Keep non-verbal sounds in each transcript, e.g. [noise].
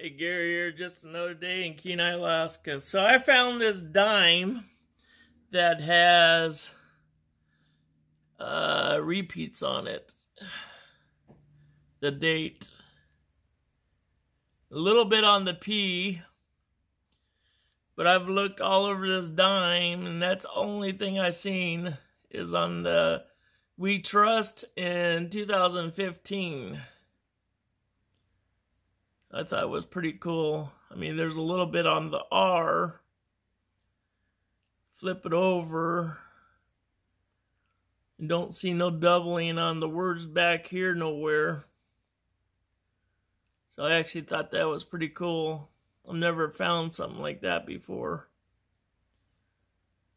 Hey, Gary here, just another day in Kenai, Alaska. So I found this dime that has uh, repeats on it. The date. A little bit on the P, but I've looked all over this dime, and that's the only thing I've seen is on the We Trust in 2015. I thought was pretty cool. I mean, there's a little bit on the R. Flip it over. And don't see no doubling on the words back here nowhere. So I actually thought that was pretty cool. I've never found something like that before.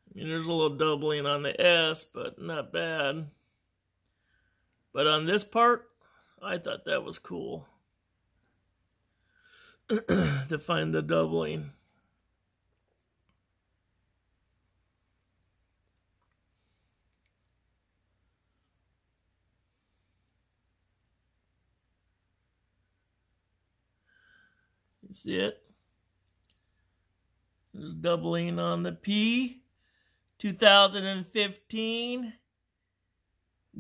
I mean, there's a little doubling on the S, but not bad. But on this part, I thought that was cool. [clears throat] to find the doubling. You see it? There's doubling on the P. 2015.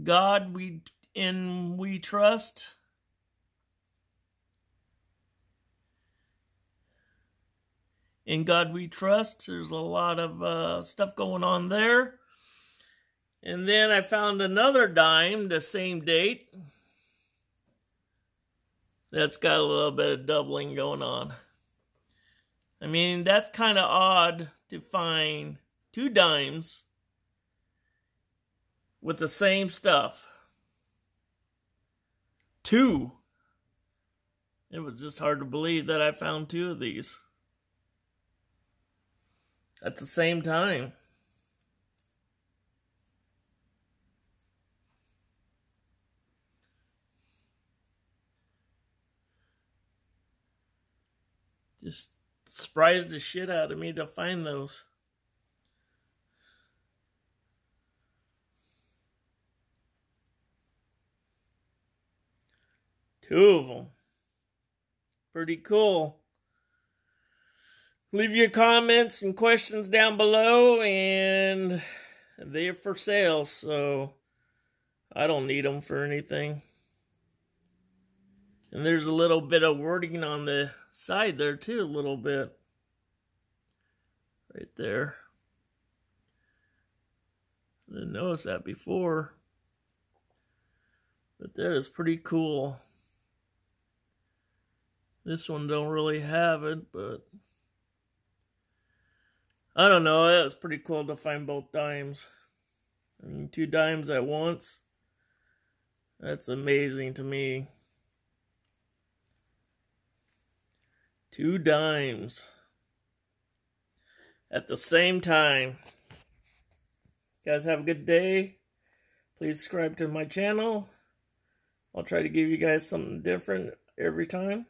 God we in we trust. In God We Trust. There's a lot of uh, stuff going on there. And then I found another dime, the same date. That's got a little bit of doubling going on. I mean, that's kind of odd to find two dimes with the same stuff. Two. It was just hard to believe that I found two of these at the same time. Just surprised the shit out of me to find those. Two of them. Pretty cool leave your comments and questions down below and they're for sale so I don't need them for anything. And there's a little bit of wording on the side there too a little bit. Right there. I didn't notice that before. But that is pretty cool. This one don't really have it but I don't know. That was pretty cool to find both dimes. I mean, two dimes at once. That's amazing to me. Two dimes at the same time. You guys have a good day. Please subscribe to my channel. I'll try to give you guys something different every time.